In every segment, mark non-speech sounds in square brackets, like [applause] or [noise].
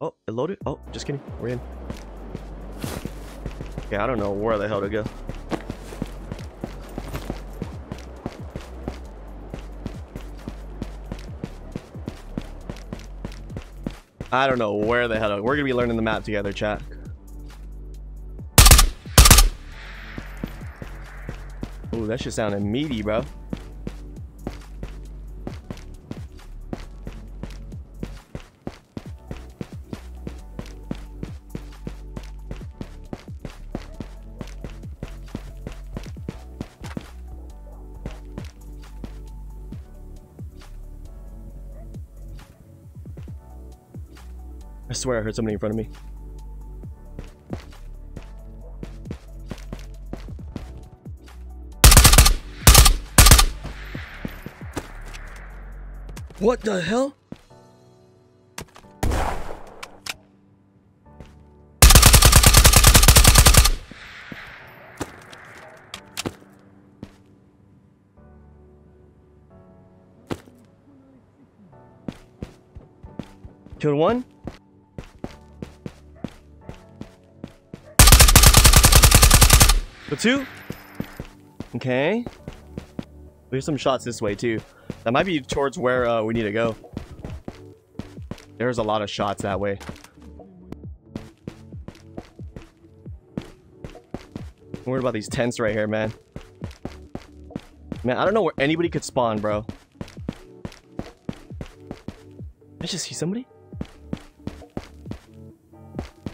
Oh, it loaded? Oh, just kidding. We're in. Yeah, I don't know where the hell to go. I don't know where the hell. To, we're gonna be learning the map together, chat. Ooh, that shit sounded meaty, bro. Swear I heard somebody in front of me. What the hell? Killed one? The two? Okay. There's some shots this way too. That might be towards where uh, we need to go. There's a lot of shots that way. I'm worried about these tents right here, man. Man, I don't know where anybody could spawn, bro. I just see somebody.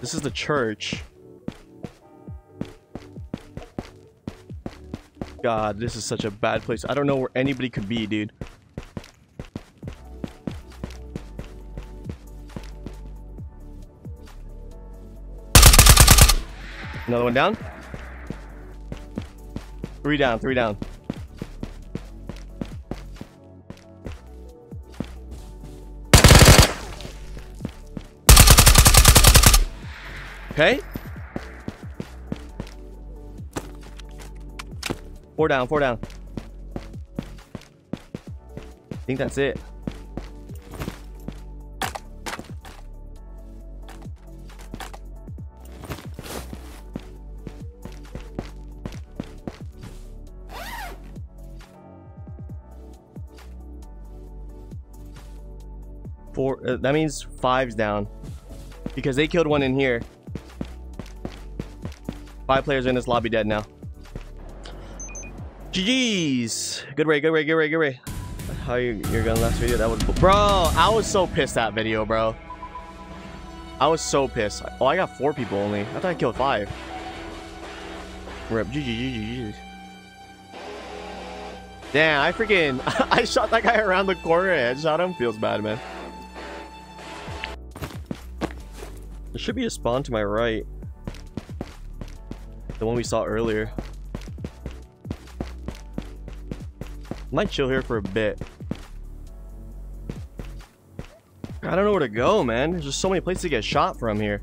This is the church. God, this is such a bad place. I don't know where anybody could be, dude. Another one down. Three down, three down. Okay. Four down, four down. I think that's it. Four, uh, that means five's down. Because they killed one in here. Five players in this lobby dead now. GG's. Good Ray, good Ray, good Ray, good Ray. How you, you're gonna last video? That was, bro, I was so pissed that video, bro. I was so pissed. Oh, I got four people only. I thought I killed five. Rip, GG, GG, GG. Damn, I freaking, [laughs] I shot that guy around the corner and shot him. Feels bad, man. There should be a spawn to my right. The one we saw earlier. Might chill here for a bit. I don't know where to go, man. There's just so many places to get shot from here.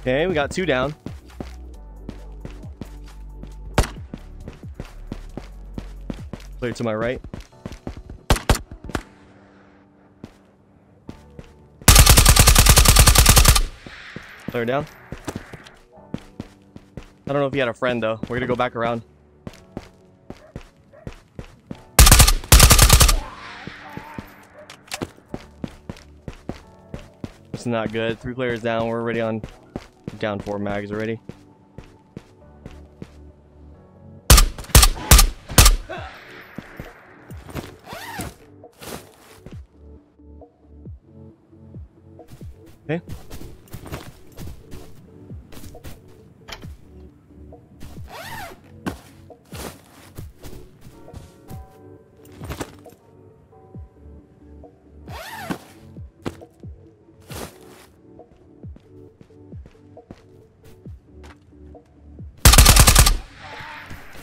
Okay, we got two down. Clear to my right. Clear down. I don't know if he had a friend though. We're gonna go back around. It's not good. Three players down. We're already on down four mags already. Okay.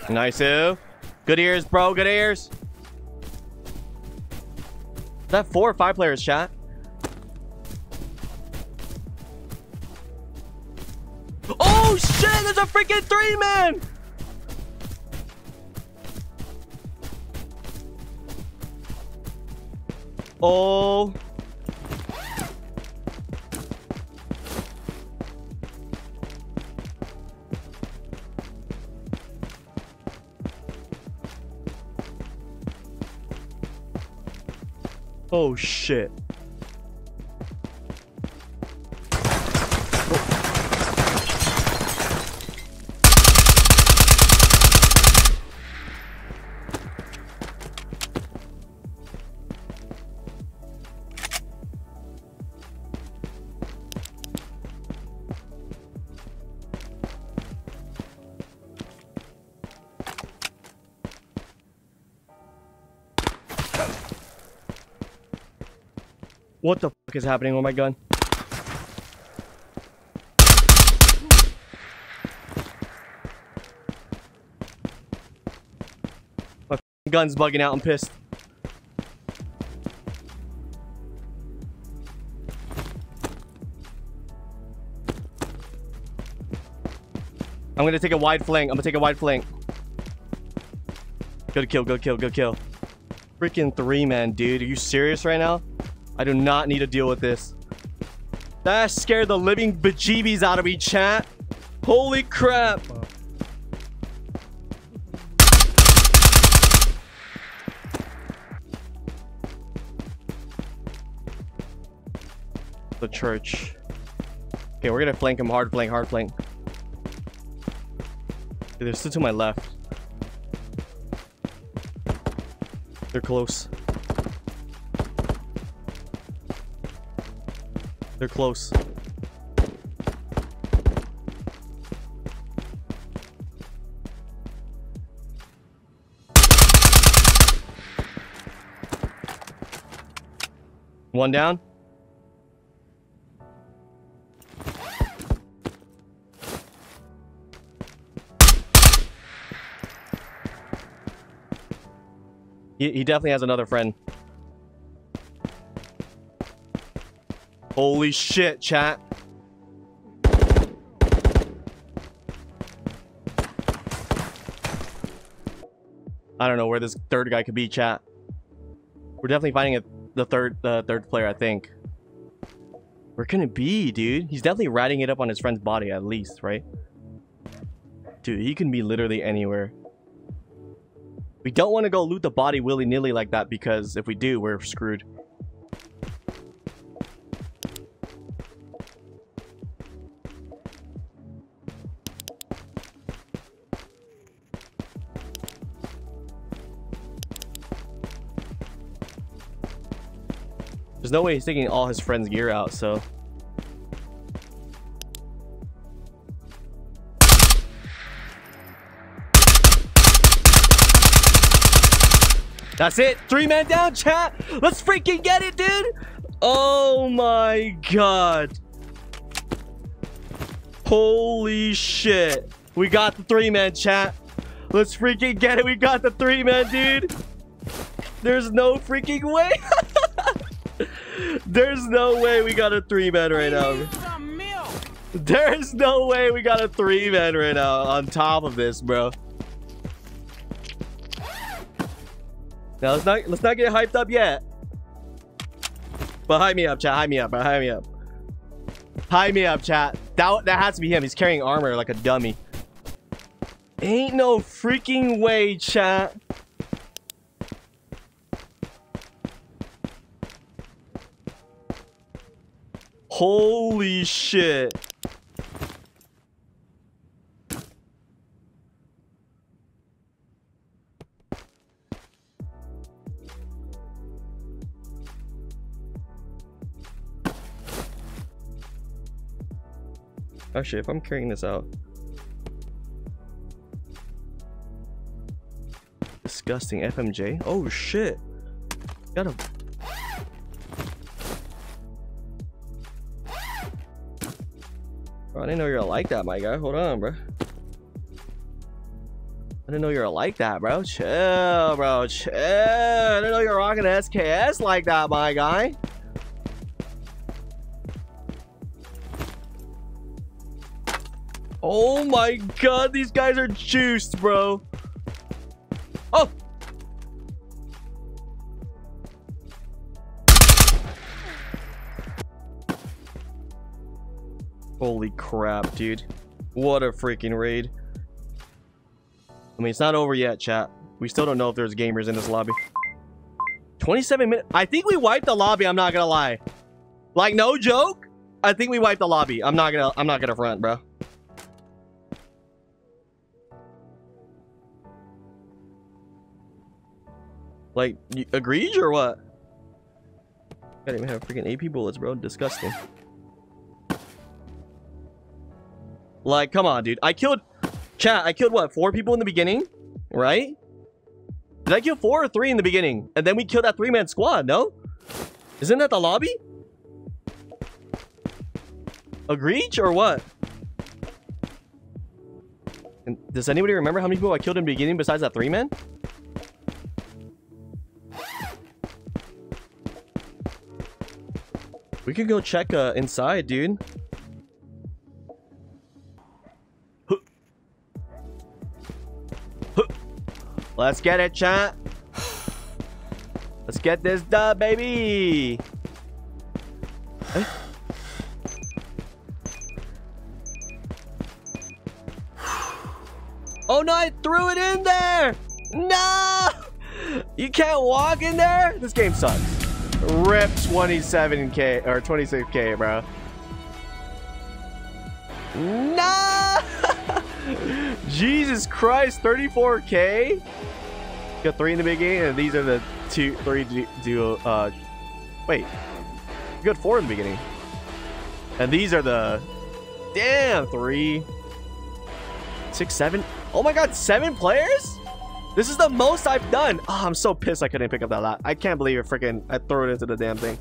Nice, Good ears, bro. Good ears. Is that four or five players, chat? Oh, shit! There's a freaking three-man! Oh. Oh shit. What the fuck is happening with my gun? My gun's bugging out. I'm pissed. I'm gonna take a wide flank. I'm gonna take a wide flank. Good kill, good kill, good kill. Freaking three man, dude. Are you serious right now? I do not need to deal with this. That scared the living bejeebies out of me, chat. Holy crap. The church. Okay, we're gonna flank him hard flank, hard flank. They're still to my left. They're close. They're close. One down. He, he definitely has another friend. Holy shit, chat. I don't know where this third guy could be, chat. We're definitely finding a, the third the third player, I think. Where can it be, dude? He's definitely riding it up on his friend's body, at least, right? Dude, he can be literally anywhere. We don't want to go loot the body willy-nilly like that because if we do, we're screwed. There's no way he's taking all his friend's gear out, so... That's it. Three men down, chat. Let's freaking get it, dude. Oh my god. Holy shit. We got the three man chat. Let's freaking get it. We got the three man, dude. There's no freaking way. [laughs] There's no way we got a three man right now. There's no way we got a three man right now on top of this, bro. Now let's not let's not get hyped up yet. But hype me up, chat. Hype me up, bro. Hype me up. Hype me up, chat. That that has to be him. He's carrying armor like a dummy. Ain't no freaking way, chat. Holy shit. Actually, if I'm carrying this out. Disgusting FMJ. Oh shit. Got a Bro, I didn't know you were like that, my guy. Hold on, bro. I didn't know you were like that, bro. Chill, bro. Chill. I didn't know you were rocking SKS like that, my guy. Oh my god, these guys are juiced, bro. Oh! Holy crap, dude. What a freaking raid. I mean, it's not over yet, chat. We still don't know if there's gamers in this lobby. 27 minutes. I think we wiped the lobby, I'm not gonna lie. Like, no joke. I think we wiped the lobby. I'm not gonna, I'm not gonna front, bro. Like, agreed or what? I didn't even have freaking AP bullets, bro. Disgusting. Like, come on, dude. I killed... Chat, I killed, what, four people in the beginning? Right? Did I kill four or three in the beginning? And then we killed that three-man squad, no? Isn't that the lobby? A Agreed or what? And does anybody remember how many people I killed in the beginning besides that three-man? We could go check uh, inside, dude. Let's get it, chat. Let's get this done, baby. Eh? Oh no, I threw it in there. No! You can't walk in there? This game sucks. Rip 27k or 26k, bro. No! [laughs] Jesus Christ, 34k? Three in the beginning, and these are the two, three duo. Uh, wait, got four in the beginning, and these are the damn three, six, seven. Oh my God, seven players? This is the most I've done. Oh, I'm so pissed I couldn't pick up that lot. I can't believe it freaking I threw it into the damn thing.